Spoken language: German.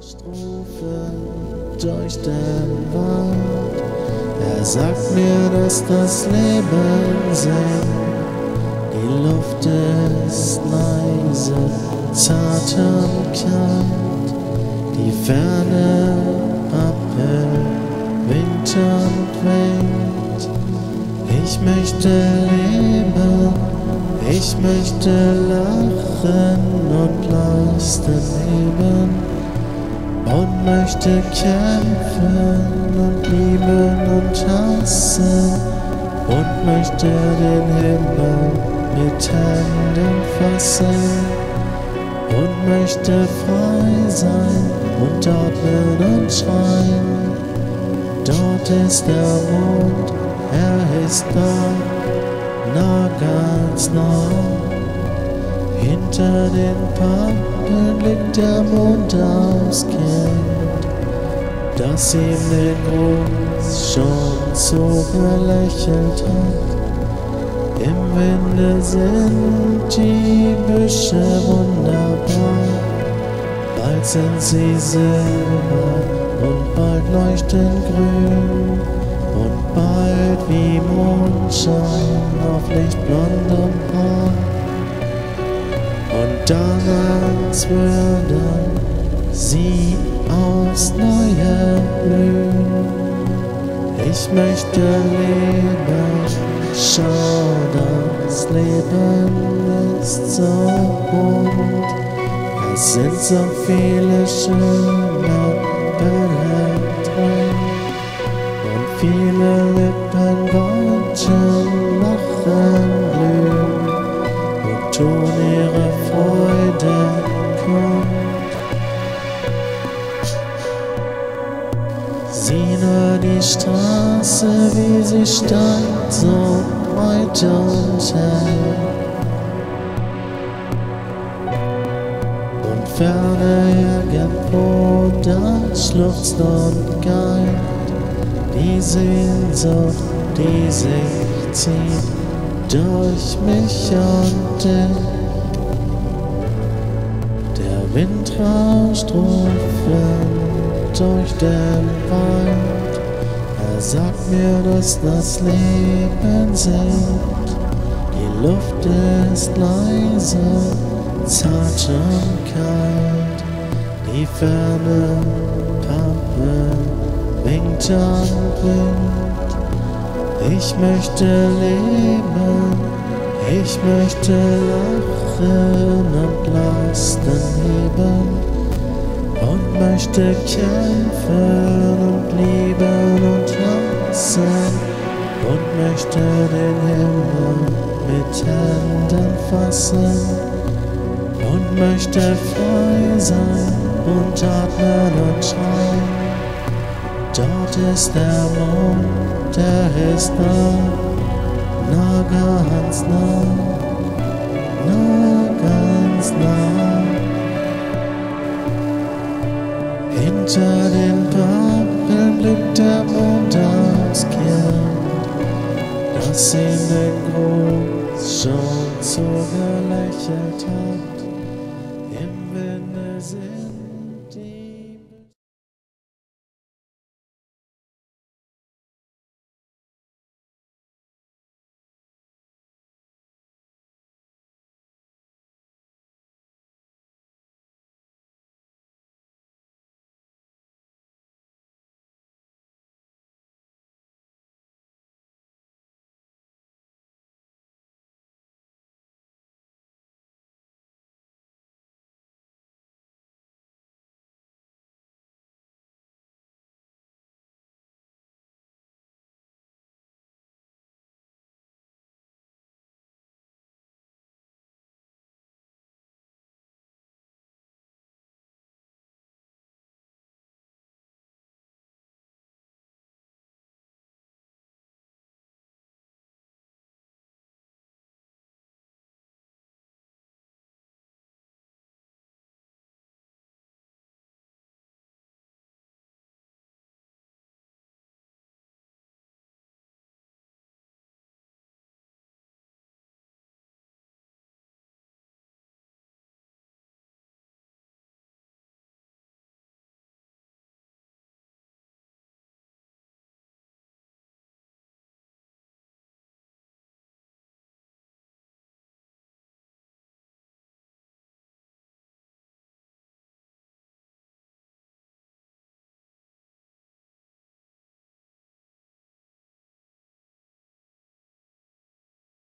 Strophe durch den Wald. Er sagt mir, dass das Leben singt. Die Luft ist leise, zart und kalt. Die Ferne abhält, winkt und winkt. Ich möchte leben, ich möchte lachen und leisten leben und möchte kämpfen und lieben und hassen und möchte den Himmel mit Händen fassen und möchte frei sein und atmen und schreien. Dort ist der Mond, er ist da, nah ganz nah. Hinter den Pappen liegt der Mond Kind, das ihm den Gruß schon so gelächelt hat. Im Winde sind die Büsche wunderbar, bald sind sie silber und bald leuchten grün und bald wie Mondschein auf lichtblondem Haar damals würden sie aufs Neue blühen. Ich möchte leben, schau, das Leben ist so bunt. Es sind so viele schöne Bälle drin und viele Lippen wollten Sieh nur die Straße, wie sie stand, so breit und. Und ferne irgendwo, da schluchzt und geilt die Sehnsucht, die sich zieht durch mich und dich. Wind rauscht rufend durch den Wald. Er sagt mir, dass das Leben singt. Die Luft ist leise, zart und kalt. Die Ferne Pampe winkt und winkt. Ich möchte leben, ich möchte lachen und lasten leben und möchte kämpfen und lieben und hassen und möchte den Himmel mit Händen fassen und möchte frei sein und atmen und schreien. Dort ist der Mond, der ist nah nah ganz nah, nah ganz nah. Hinter den Pappeln liegt der Montagskind, das ihm den Gruß schon so gelächelt hat.